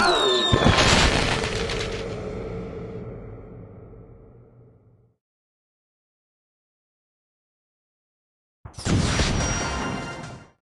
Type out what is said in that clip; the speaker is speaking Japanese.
you